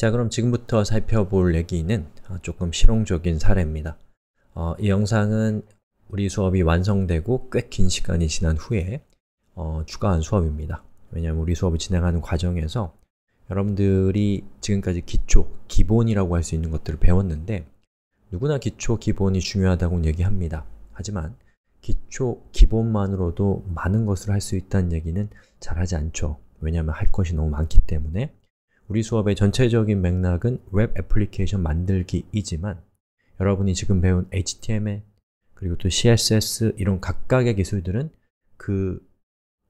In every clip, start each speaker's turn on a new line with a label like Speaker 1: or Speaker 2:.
Speaker 1: 자 그럼 지금부터 살펴볼 얘기는 어, 조금 실용적인 사례입니다. 어, 이 영상은 우리 수업이 완성되고 꽤 긴 시간이 지난 후에 어, 추가한 수업입니다. 왜냐하면 우리 수업을 진행하는 과정에서 여러분들이 지금까지 기초, 기본이라고 할 수 있는 것들을 배웠는데 누구나 기초, 기본이 중요하다고 얘기합니다. 하지만 기초, 기본만으로도 많은 것을 할 수 있다는 얘기는 잘하지 않죠. 왜냐하면 할 것이 너무 많기 때문에 우리 수업의 전체적인 맥락은 웹 애플리케이션 만들기이지만 여러분이 지금 배운 HTML 그리고 또 CSS 이런 각각의 기술들은 그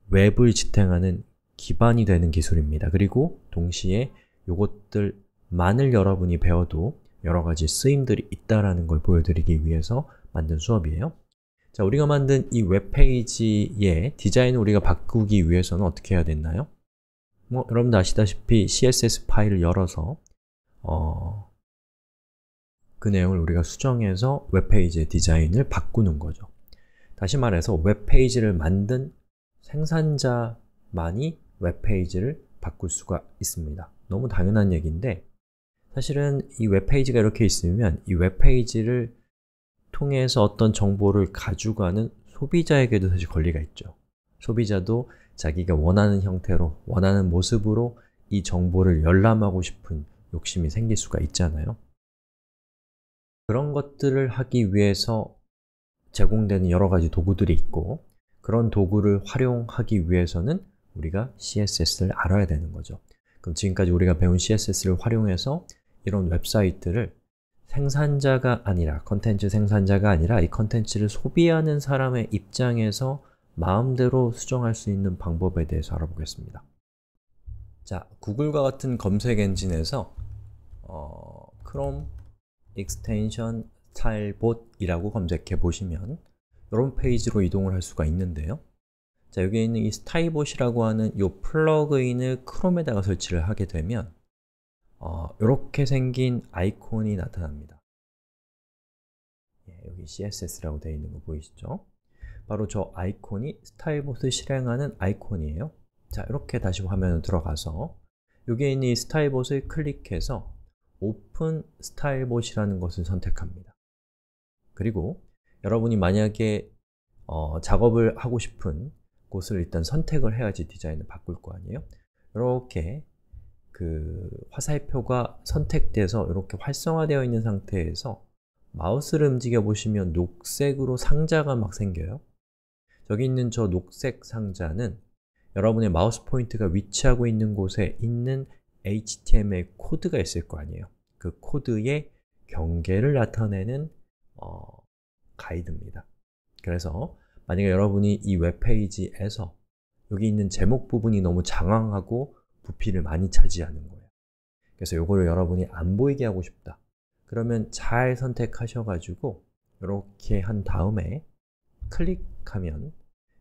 Speaker 1: 웹을 지탱하는 기반이 되는 기술입니다. 그리고 동시에 이것들만을 여러분이 배워도 여러 가지 쓰임들이 있다라는 걸 보여드리기 위해서 만든 수업이에요. 자, 우리가 만든 이 웹페이지의 디자인을 우리가 바꾸기 위해서는 어떻게 해야 됐나요? 뭐, 여러분들 아시다시피 CSS 파일을 열어서 어, 그 내용을 우리가 수정해서 웹페이지의 디자인을 바꾸는 거죠. 다시 말해서 웹페이지를 만든 생산자만이 웹페이지를 바꿀 수가 있습니다. 너무 당연한 얘기인데 사실은 이 웹페이지가 이렇게 있으면 이 웹페이지를 통해서 어떤 정보를 가져가는 소비자에게도 사실 권리가 있죠. 소비자도 자기가 원하는 형태로, 원하는 모습으로 이 정보를 열람하고 싶은 욕심이 생길 수가 있잖아요. 그런 것들을 하기 위해서 제공되는 여러 가지 도구들이 있고 그런 도구를 활용하기 위해서는 우리가 CSS를 알아야 되는 거죠. 그럼 지금까지 우리가 배운 CSS를 활용해서 이런 웹사이트를 생산자가 아니라, 컨텐츠 생산자가 아니라 이 컨텐츠를 소비하는 사람의 입장에서 마음대로 수정할 수 있는 방법에 대해서 알아보겠습니다. 자, 구글과 같은 검색 엔진에서 어, Chrome Extension Stylebot이라고 검색해 보시면 이런 페이지로 이동을 할 수가 있는데요. 자, 여기에 있는 이 Stylebot이라고 하는 이 플러그인을 크롬에다가 설치를 하게 되면 어, 이렇게 생긴 아이콘이 나타납니다. 예, 여기 CSS라고 되어 있는 거 보이시죠? 바로 저 아이콘이 스타일봇을 실행하는 아이콘이에요. 자, 이렇게 다시 화면으로 들어가서 여기에 있는 이 스타일봇을 클릭해서 오픈 스타일봇이라는 것을 선택합니다. 그리고 여러분이 만약에 어, 작업을 하고 싶은 곳을 일단 선택을 해야지 디자인을 바꿀 거 아니에요? 이렇게 그 화살표가 선택돼서 이렇게 활성화되어 있는 상태에서 마우스를 움직여 보시면 녹색으로 상자가 막 생겨요. 저기 있는 저 녹색 상자는 여러분의 마우스 포인트가 위치하고 있는 곳에 있는 HTML 코드가 있을 거 아니에요. 그 코드의 경계를 나타내는 어, 가이드입니다. 그래서 만약에 여러분이 이 웹페이지에서 여기 있는 제목 부분이 너무 장황하고 부피를 많이 차지하는 거예요. 그래서 이거를 여러분이 안 보이게 하고 싶다. 그러면 잘 선택하셔가지고 이렇게 한 다음에 클릭하면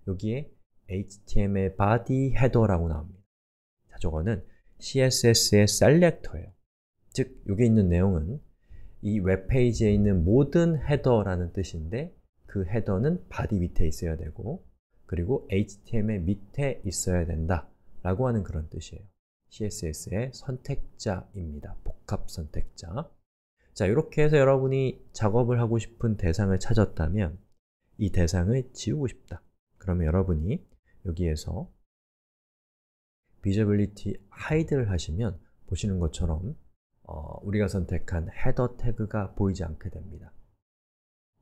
Speaker 1: 여기에 HTML body header라고 나옵니다. 자, 저거는 CSS의 셀렉터예요. 즉, 여기 있는 내용은 이 웹페이지에 있는 모든 헤더라는 뜻인데 그 header는 body 밑에 있어야 되고 그리고 HTML 밑에 있어야 된다 라고 하는 그런 뜻이에요. CSS의 선택자입니다. 복합 선택자. 자, 이렇게 해서 여러분이 작업을 하고 싶은 대상을 찾았다면 이 대상을 지우고 싶다. 그러면 여러분이 여기에서 Visibility Hide를 하시면 보시는 것처럼 어, 우리가 선택한 header 태그가 보이지 않게 됩니다.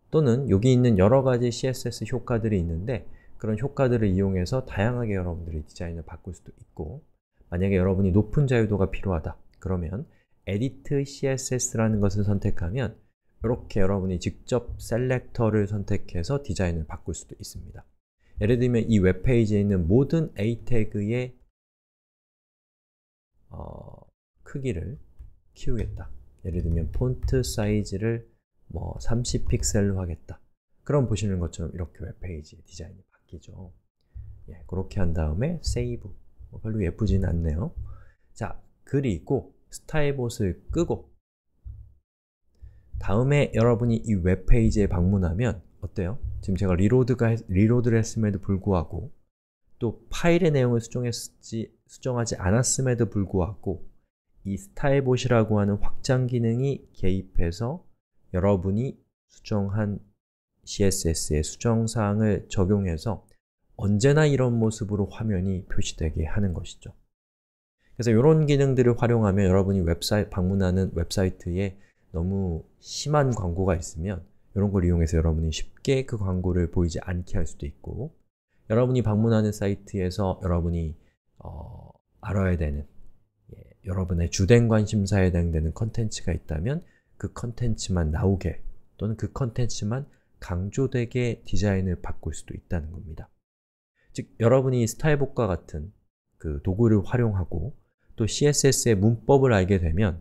Speaker 1: 또는 여기 있는 여러 가지 CSS 효과들이 있는데 그런 효과들을 이용해서 다양하게 여러분들이 디자인을 바꿀 수도 있고 만약에 여러분이 높은 자유도가 필요하다 그러면 Edit CSS라는 것을 선택하면 이렇게 여러분이 직접 셀렉터를 선택해서 디자인을 바꿀 수도 있습니다. 예를 들면 이 웹페이지에 있는 모든 A 태그의 어, 크기를 키우겠다. 예를 들면 폰트 사이즈를 뭐 30픽셀로 하겠다. 그럼 보시는 것처럼 이렇게 웹페이지의 디자인이 바뀌죠. 예, 그렇게 한 다음에 save. 뭐 별로 예쁘지는 않네요. 자, 그리고 Stylebot을 끄고 다음에 여러분이 이 웹페이지에 방문하면 어때요? 지금 제가 reload가, reload를 했음에도 불구하고 또 파일의 내용을 수정했지, 수정하지 않았음에도 불구하고 이 스타일봇이라고 하는 확장 기능이 개입해서 여러분이 수정한 CSS의 수정사항을 적용해서 언제나 이런 모습으로 화면이 표시되게 하는 것이죠. 그래서 이런 기능들을 활용하면 여러분이 웹사이트, 방문하는 웹사이트에 너무 심한 광고가 있으면 이런 걸 이용해서 여러분이 쉽게 그 광고를 보이지 않게 할 수도 있고 여러분이 방문하는 사이트에서 여러분이 어, 알아야 되는 예, 여러분의 주된 관심사에 해당되는 컨텐츠가 있다면 그 컨텐츠만 나오게 또는 그 컨텐츠만 강조되게 디자인을 바꿀 수도 있다는 겁니다. 즉, 여러분이 Stylebot과 같은 그 도구를 활용하고 또 CSS의 문법을 알게 되면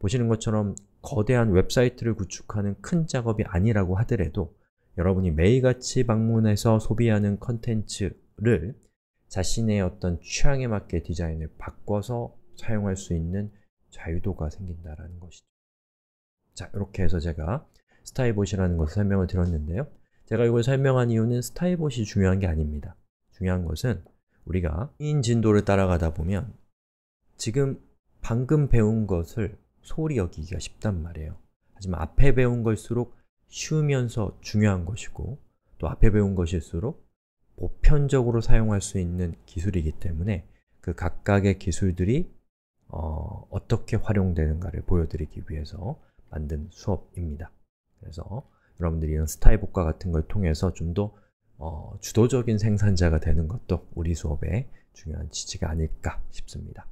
Speaker 1: 보시는 것처럼 거대한 웹사이트를 구축하는 큰 작업이 아니라고 하더라도 여러분이 매일같이 방문해서 소비하는 컨텐츠를 자신의 어떤 취향에 맞게 디자인을 바꿔서 사용할 수 있는 자유도가 생긴다는 것이죠. 자, 이렇게 해서 제가 스타일봇이라는 것을 설명을 드렸는데요. 제가 이걸 설명한 이유는 스타일봇이 중요한 게 아닙니다. 중요한 것은 우리가 인 진도를 따라가다 보면 지금 방금 배운 것을 소홀히 여기기가 쉽단 말이에요. 하지만 앞에 배운 걸수록 쉬우면서 중요한 것이고 또 앞에 배운 것일수록 보편적으로 사용할 수 있는 기술이기 때문에 그 각각의 기술들이 어, 어떻게 활용되는가를 보여드리기 위해서 만든 수업입니다. 그래서 여러분들이 이런 스타일복과 같은 걸 통해서 좀더 어, 주도적인 생산자가 되는 것도 우리 수업의 중요한 취지가 아닐까 싶습니다.